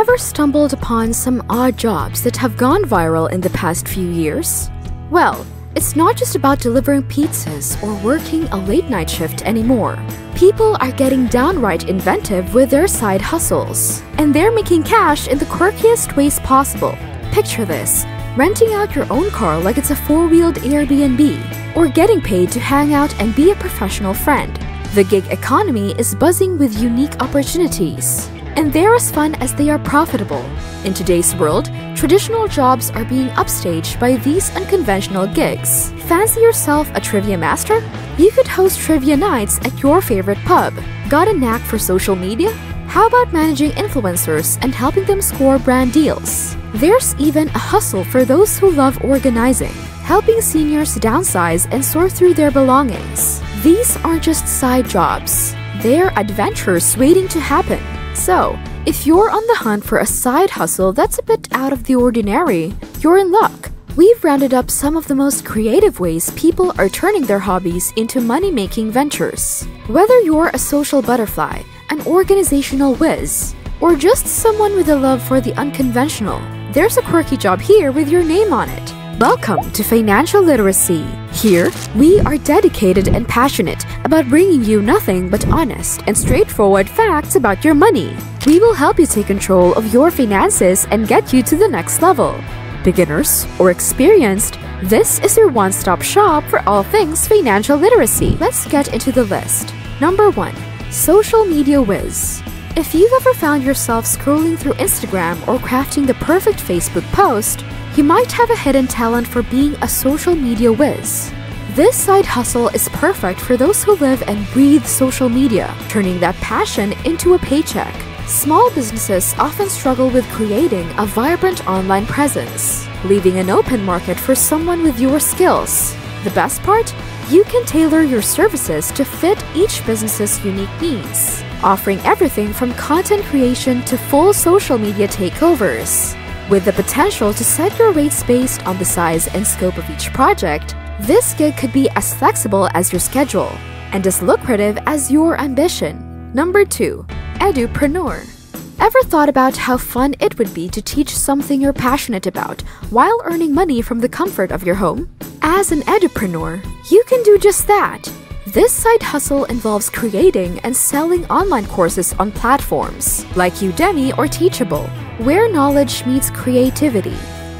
Ever stumbled upon some odd jobs that have gone viral in the past few years? Well, it's not just about delivering pizzas or working a late night shift anymore. People are getting downright inventive with their side hustles, and they're making cash in the quirkiest ways possible. Picture this renting out your own car like it's a four wheeled Airbnb, or getting paid to hang out and be a professional friend. The gig economy is buzzing with unique opportunities, and they're as fun as they are profitable. In today's world, traditional jobs are being upstaged by these unconventional gigs. Fancy yourself a trivia master? You could host trivia nights at your favorite pub. Got a knack for social media? How about managing influencers and helping them score brand deals? There's even a hustle for those who love organizing, helping seniors downsize and sort through their belongings. These aren't just side jobs, they're adventures waiting to happen. So, if you're on the hunt for a side hustle that's a bit out of the ordinary, you're in luck. We've rounded up some of the most creative ways people are turning their hobbies into money making ventures. Whether you're a social butterfly, an organizational whiz, or just someone with a love for the unconventional, there's a quirky job here with your name on it. Welcome to Financial Literacy. Here, we are dedicated and passionate about bringing you nothing but honest and straightforward facts about your money. We will help you take control of your finances and get you to the next level. Beginners or experienced, this is your one stop shop for all things financial literacy. Let's get into the list. Number 1 Social Media Whiz. If you've ever found yourself scrolling through Instagram or crafting the perfect Facebook post, you might have a hidden talent for being a social media whiz. This side hustle is perfect for those who live and breathe social media, turning that passion into a paycheck. Small businesses often struggle with creating a vibrant online presence, leaving an open market for someone with your skills. The best part? You can tailor your services to fit each business's unique needs, offering everything from content creation to full social media takeovers. With the potential to set your rates based on the size and scope of each project, this gig could be as flexible as your schedule and as lucrative as your ambition. Number 2. Edupreneur. Ever thought about how fun it would be to teach something you're passionate about while earning money from the comfort of your home? As an edupreneur, you can do just that. This side hustle involves creating and selling online courses on platforms like Udemy or Teachable, where knowledge meets creativity.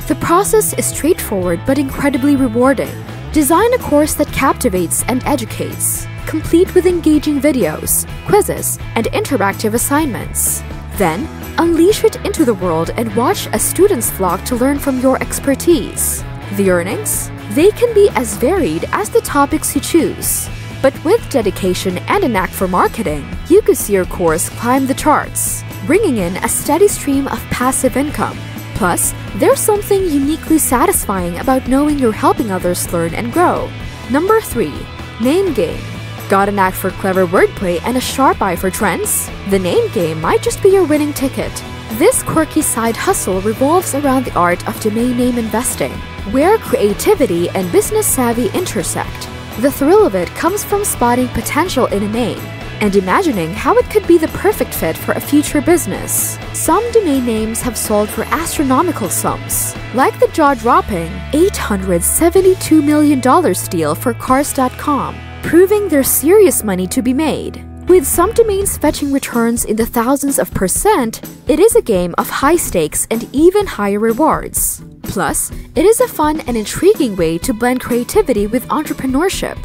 The process is straightforward but incredibly rewarding. Design a course that captivates and educates, complete with engaging videos, quizzes, and interactive assignments. Then, unleash it into the world and watch as students flock to learn from your expertise. The earnings? They can be as varied as the topics you choose. But with dedication and a knack for marketing, you could see your course climb the charts, bringing in a steady stream of passive income. Plus, there's something uniquely satisfying about knowing you're helping others learn and grow. Number 3. Name Game. Got a knack for clever wordplay and a sharp eye for trends? The name game might just be your winning ticket. This quirky side hustle revolves around the art of domain name investing, where creativity and business savvy intersect. The thrill of it comes from spotting potential in a name and imagining how it could be the perfect fit for a future business. Some domain names have sold for astronomical sums, like the jaw dropping $872 million deal for Cars.com, proving there's serious money to be made. With some domains fetching returns in the thousands of percent, it is a game of high stakes and even higher rewards. Plus, it is a fun and intriguing way to blend creativity with entrepreneurship.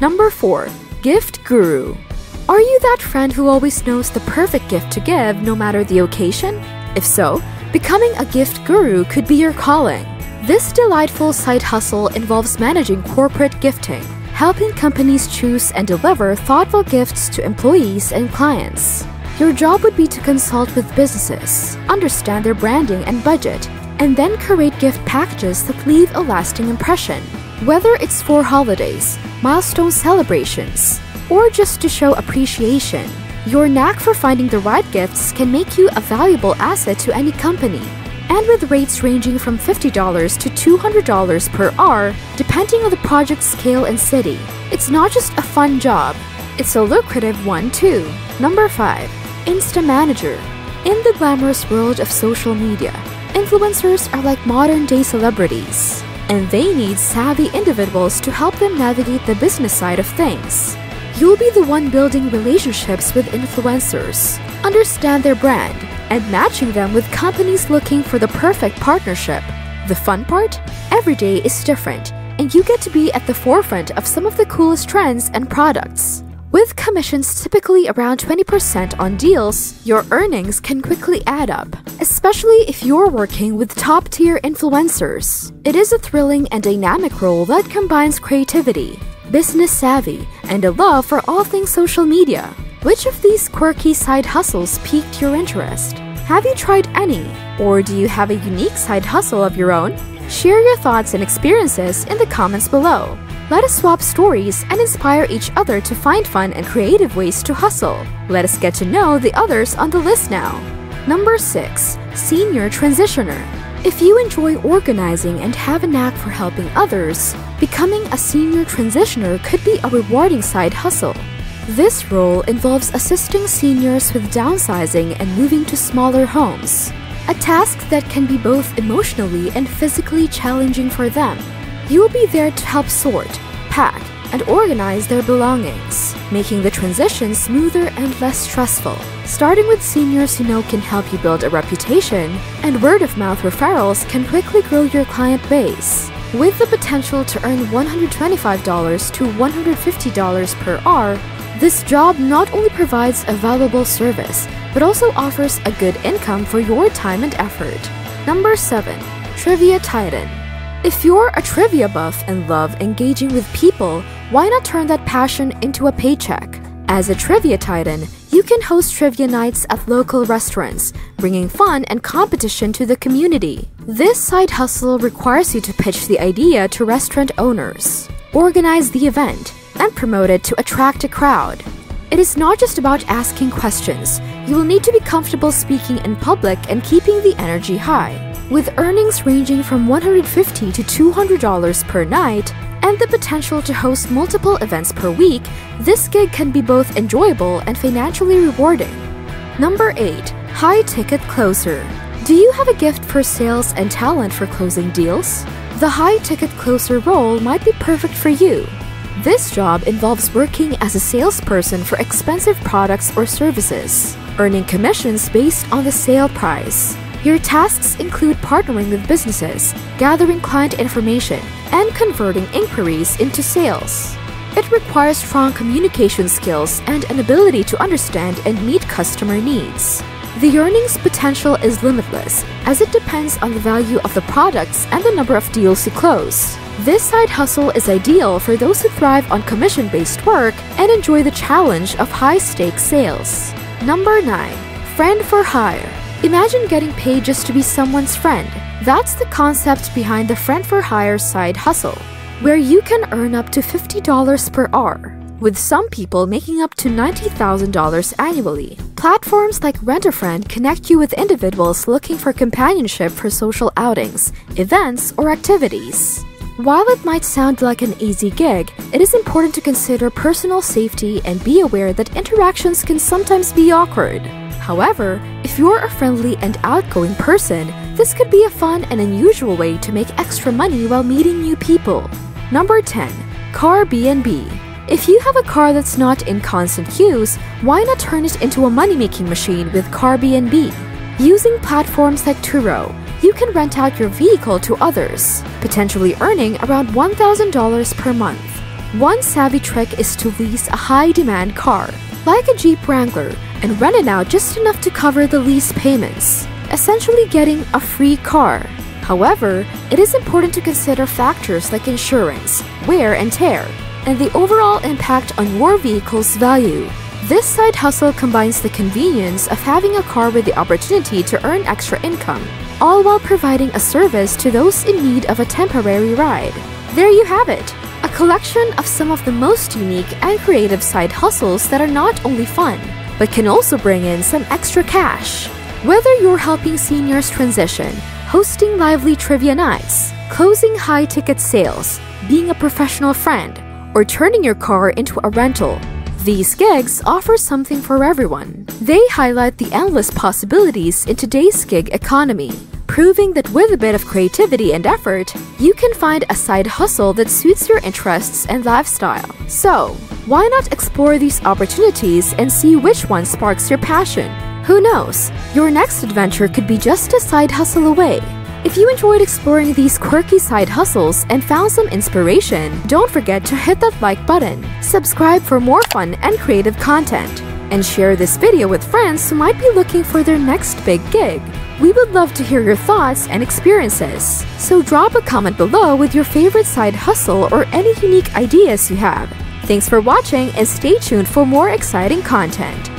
Number 4. Gift Guru. Are you that friend who always knows the perfect gift to give no matter the occasion? If so, becoming a gift guru could be your calling. This delightful side hustle involves managing corporate gifting, helping companies choose and deliver thoughtful gifts to employees and clients. Your job would be to consult with businesses, understand their branding and budget, and then curate gift packages that leave a lasting impression. Whether it's for holidays, milestone celebrations, or just to show appreciation, your knack for finding the right gifts can make you a valuable asset to any company. And with rates ranging from $50 to $200 per hour, depending on the project scale and city, it's not just a fun job, it's a lucrative one too. Number 5. Insta Manager In the glamorous world of social media, influencers are like modern day celebrities, and they need savvy individuals to help them navigate the business side of things. You'll be the one building relationships with influencers, understand their brand, and matching them with companies looking for the perfect partnership. The fun part? Every day is different, and you get to be at the forefront of some of the coolest trends and products. With commissions typically around 20% on deals, your earnings can quickly add up, especially if you're working with top tier influencers. It is a thrilling and dynamic role that combines creativity, business savvy, and a love for all things social media. Which of these quirky side hustles piqued your interest? Have you tried any? Or do you have a unique side hustle of your own? Share your thoughts and experiences in the comments below. Let us swap stories and inspire each other to find fun and creative ways to hustle. Let us get to know the others on the list now. Number 6. Senior Transitioner If you enjoy organizing and have a knack for helping others, becoming a senior transitioner could be a rewarding side hustle. This role involves assisting seniors with downsizing and moving to smaller homes, a task that can be both emotionally and physically challenging for them. You will be there to help sort, pack, and organize their belongings, making the transition smoother and less stressful. Starting with seniors you know can help you build a reputation, and word of mouth referrals can quickly grow your client base. With the potential to earn $125 to $150 per hour, this job not only provides a valuable service, but also offers a good income for your time and effort. Number 7. Trivia Titan if you're a trivia buff and love engaging with people, why not turn that passion into a paycheck? As a trivia titan, you can host trivia nights at local restaurants, bringing fun and competition to the community. This side hustle requires you to pitch the idea to restaurant owners, organize the event, and promote it to attract a crowd. It is not just about asking questions, you will need to be comfortable speaking in public and keeping the energy high. With earnings ranging from 150 to $200 per night and the potential to host multiple events per week, this gig can be both enjoyable and financially rewarding. Number 8. High Ticket Closer Do you have a gift for sales and talent for closing deals? The high ticket closer role might be perfect for you. This job involves working as a salesperson for expensive products or services, earning commissions based on the sale price. Your tasks include partnering with businesses, gathering client information, and converting inquiries into sales. It requires strong communication skills and an ability to understand and meet customer needs. The earnings potential is limitless, as it depends on the value of the products and the number of deals you close. This side hustle is ideal for those who thrive on commission based work and enjoy the challenge of high stakes sales. Number 9. Friend for Hire Imagine getting paid just to be someone's friend. That's the concept behind the Friend for Hire side hustle, where you can earn up to $50 per hour, with some people making up to $90,000 annually. Platforms like Rent a Friend connect you with individuals looking for companionship for social outings, events, or activities. While it might sound like an easy gig, it is important to consider personal safety and be aware that interactions can sometimes be awkward. However, if you're a friendly and outgoing person, this could be a fun and unusual way to make extra money while meeting new people. Number 10. Car B&B If you have a car that's not in constant use, why not turn it into a money-making machine with Car B&B? Using platforms like Turo, you can rent out your vehicle to others, potentially earning around $1,000 per month. One savvy trick is to lease a high-demand car, like a Jeep Wrangler, and rent it out just enough to cover the lease payments, essentially getting a free car. However, it is important to consider factors like insurance, wear and tear, and the overall impact on your vehicle's value. This side hustle combines the convenience of having a car with the opportunity to earn extra income, all while providing a service to those in need of a temporary ride. There you have it! A collection of some of the most unique and creative side hustles that are not only fun, but can also bring in some extra cash. Whether you're helping seniors transition, hosting lively trivia nights, closing high ticket sales, being a professional friend, or turning your car into a rental, These gigs offer something for everyone. They highlight the endless possibilities in today's gig economy, proving that with a bit of creativity and effort, you can find a side hustle that suits your interests and lifestyle. So, why not explore these opportunities and see which one sparks your passion? Who knows, your next adventure could be just a side hustle away. If you enjoyed exploring these quirky side hustles and found some inspiration, don't forget to hit that like button, subscribe for more fun and creative content, and share this video with friends who might be looking for their next big gig. We would love to hear your thoughts and experiences, so drop a comment below with your favorite side hustle or any unique ideas you have. Thanks for watching and stay tuned for more exciting content.